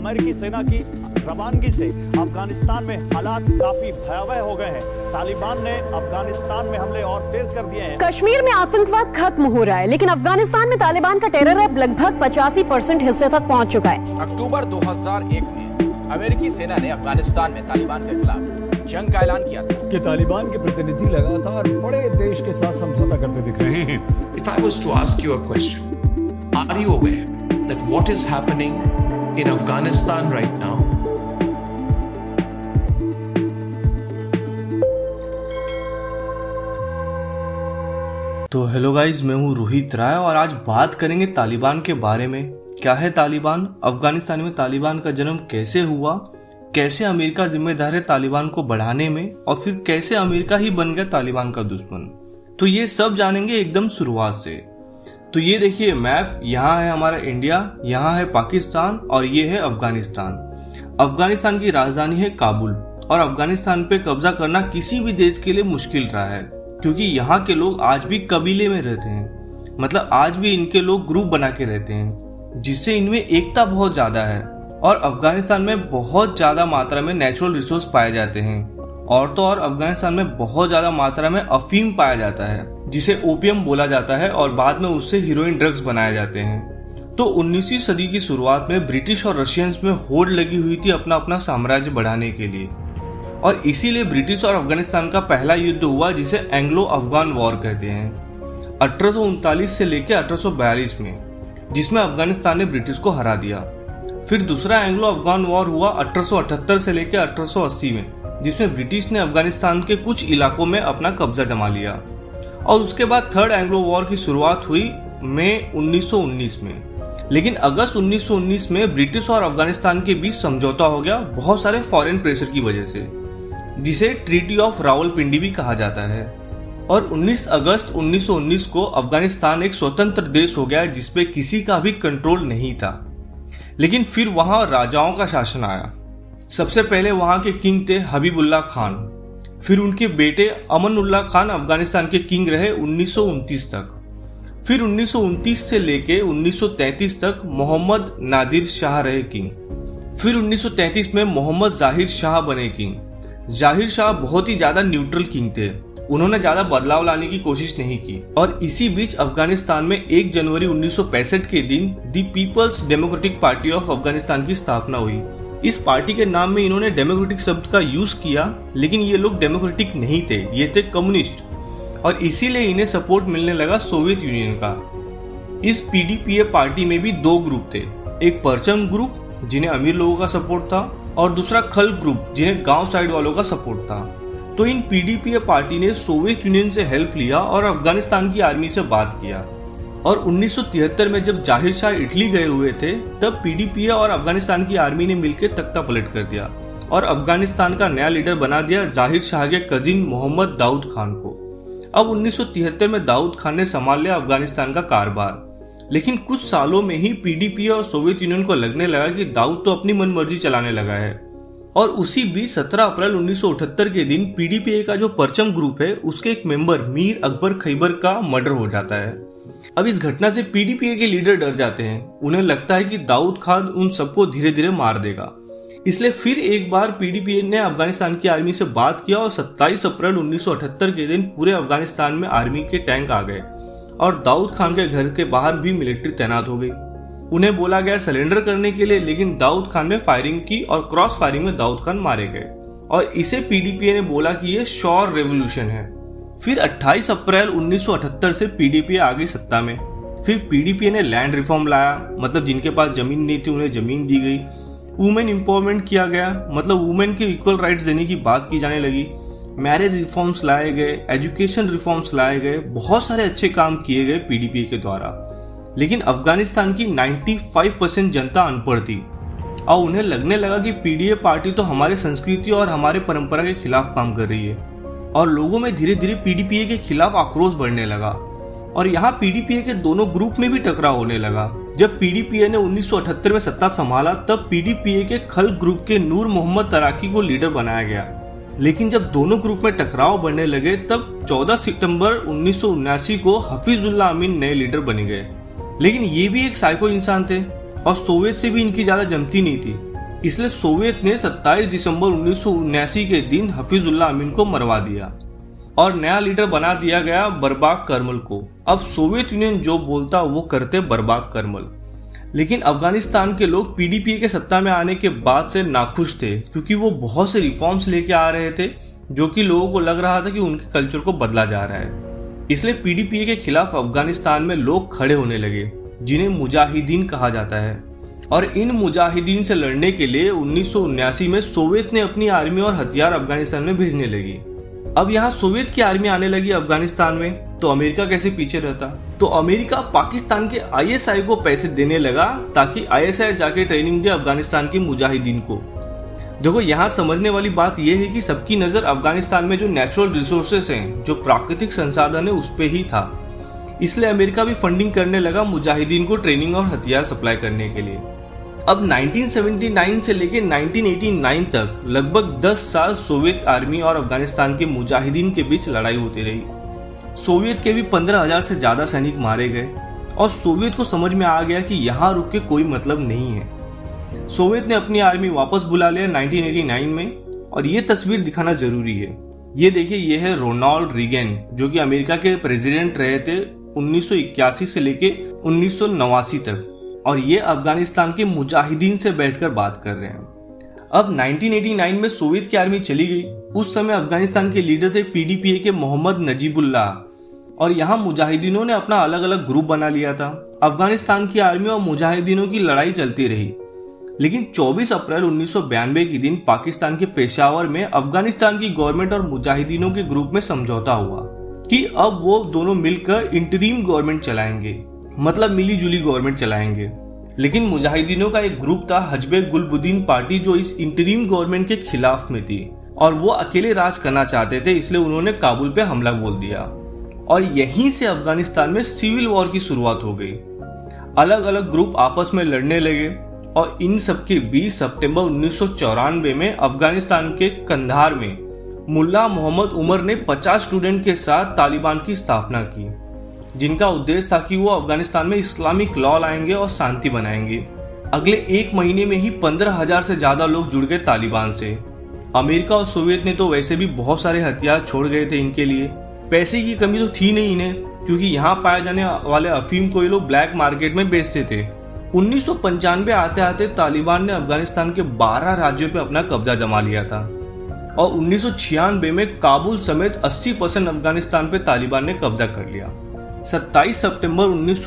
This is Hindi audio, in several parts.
अमेरिकी सेना की रवानगी से अफ़गानिस्तान में हालात काफ़ी भयावह हो गए हैं। तालिबान ने अफ़गानिस्तान में हमले और तेज कर दिए हैं। कश्मीर में आतंकवाद खत्म हो रहा है लेकिन अफ़गानिस्तान में तालिबान का टेरर अब लगभग पचासी परसेंट हिस्से तक पहुँच चुका है। अक्टूबर 2001 में अमेरिकी सेना ने अफ़गानिस्तान में तालिबान के खिलाफ जंग का ऐलान किया था। कि तालिबान के प्रतिनिधि लगातार बड़े देश के साथ समझौता करते दिख रहे हैं। If I was to ask you a question, are you aware that what is happening in Afghanistan right now. तो हेलो गाइस मैं हूँ रोहित राय और आज बात करेंगे तालिबान के बारे में। क्या है तालिबान? अफ़गानिस्तान में तालिबान का जन्म कैसे हुआ? कैसे अमेरिका जिम्मेदार है तालिबान को बढ़ाने में? और फिर कैसे अमेरिका ही बन गया तालिबान का दुश्मन? तो ये सब जानेंगे एकदम शुरुआत से। तो ये देखिए मैप, यहाँ है हमारा इंडिया, यहाँ है पाकिस्तान और ये है अफ़गानिस्तान। अफ़गानिस्तान की राजधानी है काबुल और अफ़गानिस्तान पे कब्जा करना किसी भी देश के लिए मुश्किल रहा है, क्योंकि यहाँ के लोग आज भी कबीले में रहते हैं। मतलब आज भी इनके लोग ग्रुप बना के रहते हैं, जिससे इनमें एकता बहुत ज़्यादा है और अफ़गानिस्तान में बहुत ज़्यादा मात्रा में नेचुरल रिसोर्स पाए जाते हैं। और तो और अफ़गानिस्तान में बहुत ज़्यादा मात्रा में अफीम पाया जाता है। जिसे ओपियम बोला जाता है और बाद में उससे हीरोइन ड्रग्स बनाए जाते हैं। तो 19वीं सदी की शुरुआत में ब्रिटिश और रशियंस में होड़ लगी हुई थी अपना अपना साम्राज्य बढ़ाने के लिए। और इसीलिए ब्रिटिश और अफ़गानिस्तान का पहला युद्ध हुआ, जिसे एंग्लो अफगान वॉर कहते हैं। अठारह से लेकर अठारह में, जिसमें अफ़गानिस्तान ने ब्रिटिश को हरा दिया। फिर दूसरा एंग्लो अफगान वॉर हुआ 1878 से लेकर 1880 में, जिसमें ब्रिटिश ने अफ़गानिस्तान के कुछ इलाकों में अपना कब्जा जमा लिया। और उसके बाद थर्ड एंग्लो वॉर की शुरुआत हुई मई 1919 में। लेकिन अगस्त 1919 में ब्रिटिश और अफ़गानिस्तान के बीच समझौता हो गया बहुत सारे फॉरेन प्रेशर की वजह से, जिसे ट्रीटी ऑफ़ रावलपिंडी भी कहा जाता है। और 19 अगस्त 1919 को अफ़गानिस्तान एक स्वतंत्र देश हो गया जिसपे किसी का भी कंट्रोल नहीं था। लेकिन फिर वहाँ राजाओं का शासन आया। सबसे पहले वहाँ के किंग थे हबीबुल्ला खान। फिर उनके बेटे अमन अमनुल्ला खान अफ़गानिस्तान के किंग रहे उन्नीस तक। फिर उन्नीस से लेके 1933 तक मोहम्मद नादिर शाह रहे किंग। फिर 1933 में मोहम्मद ज़ाहिर शाह बने किंग। ज़ाहिर शाह बहुत ही ज़्यादा न्यूट्रल किंग थे। उन्होंने ज़्यादा बदलाव लाने की कोशिश नहीं की। और इसी बीच अफ़गानिस्तान में 1 जनवरी 1965 के दिन the people's democratic party of Afghanistan की स्थापना हुई। इस पार्टी के नाम में इन्होंने डेमोक्रेटिक शब्द का यूज़ किया, लेकिन ये लोग डेमोक्रेटिक नहीं थे, ये थे कम्युनिस्ट। और इसीलिए इन्हें सपोर्ट मिलने लगा सोवियत यूनियन का। इस पीडीपीए पार्टी में भी दो ग्रुप थे, एक परचम ग्रुप, जिन्हें अमीर लोगों का सपोर्ट था, और दूसरा खल ग्रुप, जिन्हें गाँव साइड वालों का सपोर्ट था। तो इन पीडीपीए पार्टी ने सोवियत यूनियन से हेल्प लिया और अफ़गानिस्तान की आर्मी से बात किया। और 1973 में जब ज़ाहिर शाह इटली गए हुए थे, तब पीडीपीए और अफ़गानिस्तान की आर्मी ने मिलकर तख्ता पलट कर दिया और अफ़गानिस्तान का नया लीडर बना दिया ज़ाहिर शाह के कजिन मोहम्मद दाऊद खान को। अब 1973 में दाऊद खान ने संभाल लिया अफ़गानिस्तान का कारोबार। लेकिन कुछ सालों में ही पीडीपी और सोवियत यूनियन को लगने लगा कि दाऊद तो अपनी मनमर्जी चलाने लगा है। और उसी बीच 17 अप्रैल 1978 के दिन पीडीपीए का जो परचम ग्रुप है, उसके एक मेंबर मीर अकबर खैबर का मर्डर हो जाता है। अब इस घटना से पीडीपीए के लीडर डर जाते हैं। उन्हें लगता है कि दाऊद खान उन सबको धीरे धीरे मार देगा। इसलिए फिर एक बार पीडीपीए ने अफ़गानिस्तान की आर्मी से बात किया और 27 अप्रैल 1978 के दिन पूरे अफ़गानिस्तान में आर्मी के टैंक आ गए और दाऊद खान के घर के बाहर भी मिलिट्री तैनात हो गई। उन्हें बोला गया सरेंडर करने के लिए, लेकिन दाऊद खान ने फायरिंग की और क्रॉस फायरिंग में दाऊद खान मारे गए। और इसे पीडीपीए ने बोला कि ये शॉर रेवोल्यूशन है। फिर 28 अप्रैल 1978 से पीडीपीए आ गई सत्ता में। फिर पीडीपीए ने लैंड रिफॉर्म लाया मतलब जिनके पास ज़मीन नहीं थी, उन्हें ज़मीन दी गई। वुमेन एम्पावरमेंट किया गया मतलब वुमेन के इक्वल राइट्स देने की बात की जाने लगी। मैरिज रिफॉर्म्स लाए गए एजुकेशन रिफॉर्म्स लाए गए, बहुत सारे अच्छे काम किए गए पीडीपी के द्वारा। लेकिन अफ़गानिस्तान की 95 परसेंट जनता अनपढ़ थी। और उन्हें लगने लगा कि पीडीए पार्टी तो हमारे संस्कृति और हमारे परंपरा के खिलाफ काम कर रही है और लोगों में धीरे धीरे पीडीपीए के खिलाफ आक्रोश बढ़ने लगा और यहाँ पीडीपीए के दोनों ग्रुप में भी टकराव होने लगा। जब पीडीपीए ने 1978 में सत्ता संभाला, तब पीडीपीए के खल ग्रुप के नूर मोहम्मद तराकी को लीडर बनाया गया। लेकिन जब दोनों ग्रुप में टकराव बढ़ने लगे, तब 14 सितंबर उन्नीस को हफीजुल्ला अमीन नए लीडर बने गए। लेकिन ये भी एक साइको इंसान थे और सोवियत से भी इनकी ज़्यादा जमती नहीं थी। इसलिए सोवियत ने 27 दिसंबर उन्नीस के दिन हफीजुल्ला अमीन को मरवा दिया और नया लीडर बना दिया गया बर्बाक करमल को। अब सोवियत यूनियन जो बोलता वो करते बर्बाक करमल। लेकिन अफ़गानिस्तान के लोग पीडीपी के सत्ता में आने के बाद से नाखुश थे, क्योंकि वो बहुत से रिफॉर्म्स लेके आ रहे थे, जो कि लोगों को लग रहा था कि उनके कल्चर को बदला जा रहा है। इसलिए पीडीपीए के खिलाफ अफ़गानिस्तान में लोग खड़े होने लगे, जिन्हें मुजाहिदीन कहा जाता है। और इन मुजाहिदीन से लड़ने के लिए उन्नीस में सोवियत ने अपनी आर्मी और हथियार अफ़गानिस्तान में भेजने लगी। अब यहाँ सोवियत की आर्मी आने लगी अफ़गानिस्तान में तो अमेरिका कैसे पीछे रहता? तो अमेरिका पाकिस्तान के आईएसआई को पैसे देने लगा, ताकि आईएसआई जाके ट्रेनिंग दे अफ़गानिस्तान के मुजाहिदीन को। देखो यहाँ समझने वाली बात यह है कि सबकी नज़र अफ़गानिस्तान में जो नेचुरल रिसोर्सेस हैं जो प्राकृतिक संसाधन है उस पर ही था। इसलिए अमेरिका भी फंडिंग करने लगा मुजाहिदीन को ट्रेनिंग और हथियार सप्लाई करने के लिए। अब 1979 से लेकर 1989 तक लगभग 10 साल सोवियत आर्मी और अफ़गानिस्तान के मुजाहिदीन के बीच लड़ाई होती रही। सोवियत के भी 15,000 से ज़्यादा सैनिक मारे गए और सोवियत को समझ में आ गया कि यहाँ रुक के कोई मतलब नहीं है। सोवियत ने अपनी आर्मी वापस बुला लिया 1989 में, और ये तस्वीर दिखाना ज़रूरी है। ये देखिए, ये है रोनाल्ड रिगेन, जो कि अमेरिका के प्रेसिडेंट रहे थे 1981 से लेके उन्नीस तक, और ये अफ़गानिस्तान के मुजाहिदीन से बैठकर बात कर रहे हैं। अब 1989 में सोवियत की आर्मी चली गई। उस समय अफ़गानिस्तान के लीडर थे पीडीपीए के मोहम्मद नजीबुल्लाह, और यहाँ मुजाहिदीनों ने अपना अलग अलग ग्रुप बना लिया था। अफ़गानिस्तान की आर्मी और मुजाहिदीनों की लड़ाई चलती रही। लेकिन 24 अप्रैल उन्नीस के दिन पाकिस्तान के पेशावर में अफ़गानिस्तान की गवर्नमेंट और मुजाहिदीनों के ग्रुप में समझौता हुआ कि अब वो दोनों मिलकर इंटरीम गवर्नमेंट चलाएँगे मतलब मिली जुली गवर्नमेंट चलाएँगे। लेकिन मुजाहिदीनों का एक ग्रुप था हजबे गुलबुद्दीन पार्टी जो इस इंटरीम गवर्नमेंट के खिलाफ में थी और वो अकेले राज करना चाहते थे, इसलिए उन्होंने काबुल पे हमला बोल दिया। और यहीं से अफ़गानिस्तान में सिविल वॉर की शुरुआत हो गई। अलग अलग ग्रुप आपस में लड़ने लगे। और इन सबके 20 सितंबर उन्नीस सौ चौरानवे में अफ़गानिस्तान के कंधार में मुल्ला मोहम्मद उमर ने 50 स्टूडेंट के साथ तालिबान की स्थापना की, जिनका उद्देश्य था कि वो अफ़गानिस्तान में इस्लामिक लॉ लाएँगे और शांति बनाएँगे। अगले एक महीने में ही पंद्रह हज़ार से ज़्यादा लोग जुड़ गए तालिबान से। अमेरिका और सोवियत ने तो वैसे भी बहुत सारे हथियार छोड़ गए थे इनके लिए। पैसे की कमी तो थी नहीं इन्हें, क्योंकि यहाँ पाए जाने वाले अफीम को ये लोग ब्लैक मार्केट में बेचते थे। उन्नीस आते आते तालिबान ने अफ़गानिस्तान के 12 राज्यों पर अपना कब्जा जमा लिया था। और उन्नीस में काबुल समेत 80 परसेंट अफ़गानिस्तान पे तालिबान ने कब्जा कर लिया। 27 सितंबर उन्नीस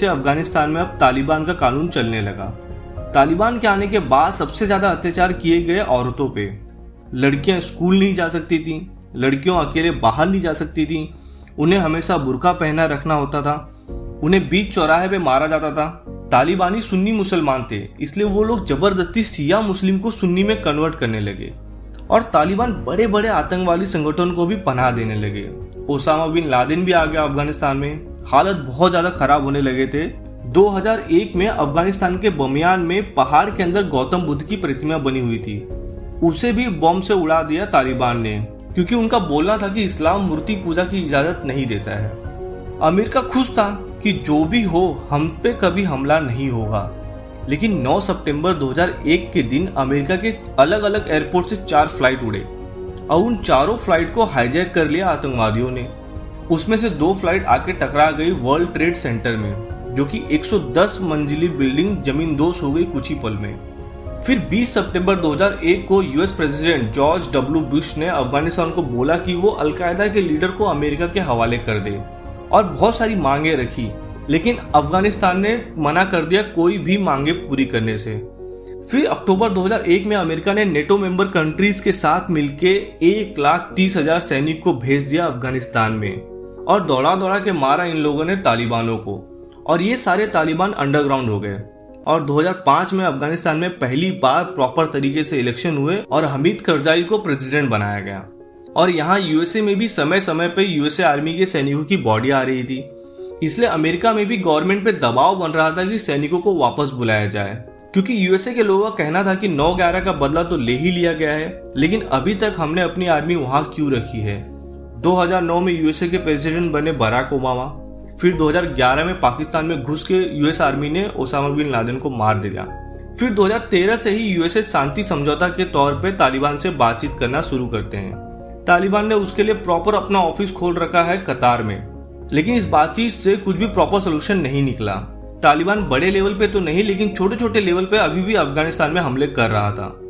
से अफ़गानिस्तान में अब तालिबान का कानून चलने लगा। तालिबान के आने के बाद सबसे ज़्यादा अत्याचार किए गए औरतों पे। लड़कियाँ स्कूल नहीं जा सकती थी, लड़कियों अकेले बाहर नहीं जा सकती थी, उन्हें हमेशा बुरका पहना रखना होता था, उन्हें बीच चौराहे पे मारा जाता था तालिबानी सुन्नी मुसलमान थे, इसलिए वो लोग ज़बरदस्ती सिया मुस्लिम को सुन्नी में कन्वर्ट करने लगे और तालिबान बड़े बड़े आतंकवादी संगठन को भी पनाह देने लगे। ओसामा बिन लादेन भी आ गया अफ़गानिस्तान में। हालत बहुत ज़्यादा खराब होने लगे थे। 2001 में अफ़गानिस्तान के बमियान में पहाड़ के अंदर गौतम बुद्ध की प्रतिमा बनी हुई थी। उसे भी बम से उड़ा दिया तालिबान ने, क्योंकि उनका बोलना था कि इस्लाम मूर्ति पूजा की इजाज़त नहीं देता है। अमेरिका खुश था कि जो भी हो, हम पे कभी हमला नहीं होगा। लेकिन 9 सितंबर 2001 के दिन अमेरिका के अलग अलग एयरपोर्ट से चार फ़्लाइट उड़े और उन चारों फ़्लाइट को हाईजैक कर लिया आतंकवादियों ने। उसमें से दो फ़्लाइट आके टकरा गई वर्ल्ड ट्रेड सेंटर में, जो कि 110 मंजिली बिल्डिंग ज़मीन दोष हो गई कुछ ही पल में। फिर 20 सितंबर 2001 को US president George W Bush ने अफ़गानिस्तान को बोला कि वो अलकायदा के लीडर को अमेरिका के हवाले कर दे। और बहुत सारी मांगे रखी। लेकिन अफ़गानिस्तान ने मना कर दिया कोई भी मांगे पूरी करने से। फिर अक्टूबर 2001 में अमेरिका ने नेटो मेंबर कंट्रीज़ के साथ मिलकर एक लाख तीस हज़ार सैनिक को भेज दिया अफ़गानिस्तान में और दौड़ा दौड़ा के मारा इन लोगों ने तालिबानों को। और ये सारे तालिबान अंडरग्राउंड हो गए। और 2005 में अफ़गानिस्तान में पहली बार प्रॉपर तरीके से इलेक्शन हुए और हमीद करजाई को प्रेसिडेंट बनाया गया। और यहाँ यूएसए में भी समय समय पर यूएसए आर्मी के सैनिकों की बॉडी आ रही थी। इसलिए अमेरिका में भी गवर्नमेंट पे दबाव बन रहा था कि सैनिकों को वापस बुलाया जाए। क्योंकि यूएसए के लोगों का कहना था कि 9 ग्यारह का बदला तो ले ही लिया गया है, लेकिन अभी तक हमने अपनी आर्मी वहाँ क्यों रखी है? 2009 में यूएसए के प्रेसिडेंट बने बराक ओबामा फिर 2011 में पाकिस्तान में घुस के यूएस आर्मी ने ओसामा बिन लादेन को मार दिया। फिर 2013 से ही यूएसए शांति समझौता के तौर पर तालिबान से बातचीत करना शुरू करते हैं। तालिबान ने उसके लिए प्रॉपर अपना ऑफ़िस खोल रखा है कतार में। लेकिन इस बातचीत से कुछ भी प्रॉपर सोल्यूशन नहीं निकला। तालिबान बड़े लेवल पे तो नहीं, लेकिन छोटे छोटे लेवल पे अभी भी अफ़गानिस्तान में हमले कर रहा था।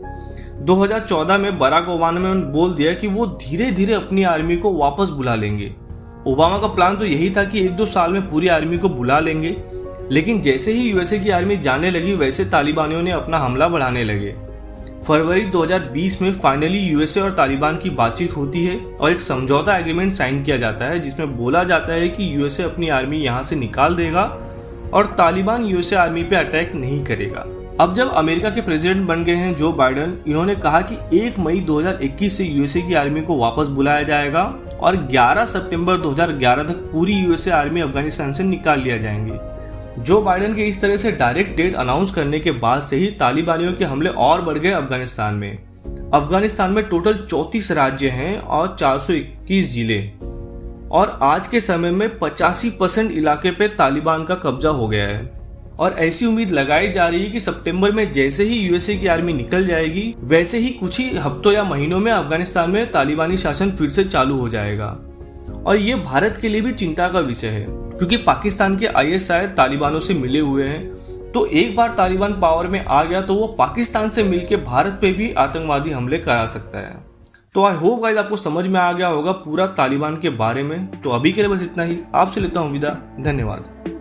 2014 में बराक ओबामा ने बोल दिया कि वो धीरे धीरे अपनी आर्मी को वापस बुला लेंगे। ओबामा का प्लान तो यही था कि एक दो साल में पूरी आर्मी को बुला लेंगे। लेकिन जैसे ही यूएसए की आर्मी जाने लगी, वैसे तालिबानियों ने अपना हमला बढ़ाने लगे। फरवरी 2020 में फाइनली यूएसए और तालिबान की बातचीत होती है और एक समझौता एग्रीमेंट साइन किया जाता है, जिसमें बोला जाता है कि यूएसए अपनी आर्मी यहाँ से निकाल देगा और तालिबान यूएसए आर्मी पे अटैक नहीं करेगा। अब जब अमेरिका के प्रेसिडेंट बन गए हैं जो बाइडन इन्होंने कहा कि 1 मई 2021 से यूएसए की आर्मी को वापस बुलाया जाएगा और 11 सितंबर 2011 तक पूरी यूएसए आर्मी अफ़गानिस्तान से निकाल लिया जाएँगे। जो बाइडन के इस तरह से डायरेक्ट डेट अनाउंस करने के बाद से ही तालिबानियों के हमले और बढ़ गए अफ़गानिस्तान में। अफ़गानिस्तान में टोटल 34 राज्य हैं और 421 ज़िले। और आज के समय में पचासी परसेंट इलाके पे तालिबान का कब्जा हो गया है। और ऐसी उम्मीद लगाई जा रही है कि सितंबर में जैसे ही यूएसए की आर्मी निकल जाएगी, वैसे ही कुछ ही हफ्तों या महीनों में अफ़गानिस्तान में तालिबानी शासन फिर से चालू हो जाएगा। और ये भारत के लिए भी चिंता का विषय है। क्योंकि पाकिस्तान के आईएसआई तालिबानों से मिले हुए हैं। तो एक बार तालिबान पावर में आ गया तो वो पाकिस्तान से मिलकर भारत पे भी आतंकवादी हमले करा सकता है। तो आई होप गाइज़ आपको समझ में आ गया होगा पूरा तालिबान के बारे में। तो अभी के लिए बस इतना ही। आपसे लेता हूँ विदा। धन्यवाद।